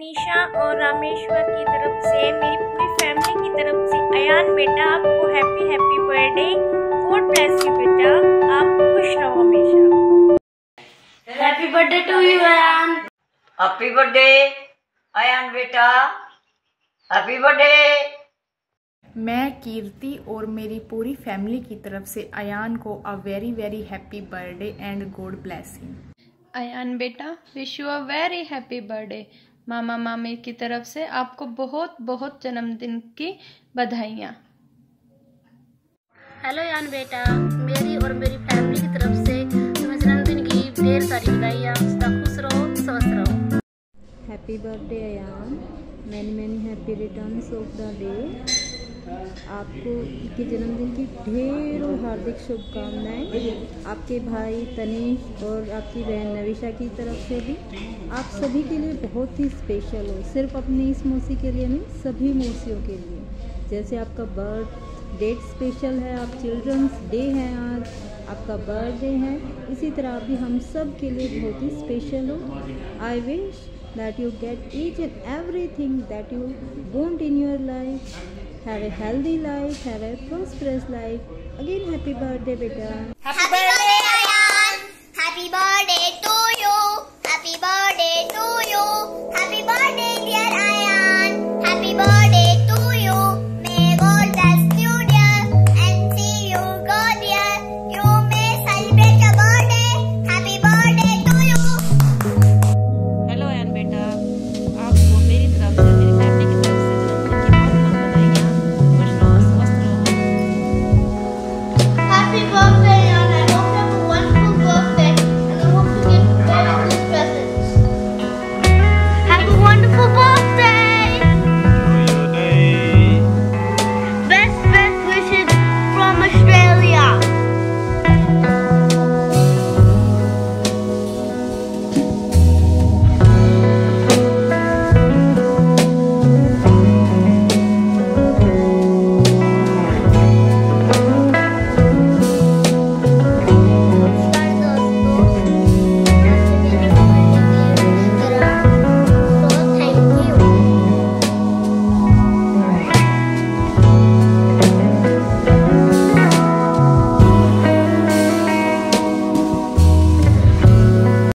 निशा और रामेश्वर की तरफ़ से मेरी पूरी फैमिली की तरफ़ से। अयान बेटा आपको happy happy birthday God bless you बेटा। आप खुश रहो हमेशा। Happy birthday to you Ayaan happy birthday Ayaan बेटा। हैप्पी बर्थडे मैं कीर्ति और मेरी पूरी फैमिली की तरफ़ से अयान को a very very happy birthday and God bless him Ayaan बेटा wish you a very happy birthday मामा मामी की तरफ़ से आपको बहुत बहुत जन्मदिन की बधाइयाँ। हेलो यान बेटा मेरी और मेरी फैमिली की तरफ़ से तुम्हें जन्मदिन की ढेर सारी बधाइयाँ। खुश रहो स्वस्थ रहो। Happy birthday Yaan. Many many happy returns of the day आपको के जन्मदिन की ढेरों हार्दिक शुभकामनाएँ। आपके भाई तनिष और आपकी बहन नविशा की तरफ़ से भी। आप सभी के लिए बहुत ही स्पेशल हो। सिर्फ़ अपनी इस मौसी के लिए नहीं, सभी मौसियों के लिए। जैसे आपका बर्थ डेट स्पेशल है, आप चिल्ड्रंस डे हैं आज, आपका बर्थडे है, इसी तरह भी हम सब के लिए बहुत ही स्पेशल हो। I wish that you get each and everything that you want in your life Have a healthy life. Have a prosperous life. Again, happy birthday, beta. Happy birthday, Ayan. Happy birthday to you. Happy birthday to you. Happy birthday, dear Ayan. Happy birthday to you. May God bless you, dear, and see you go, dear. You may celebrate your birthday. Happy birthday to you. Hello, Ayan, beta. आप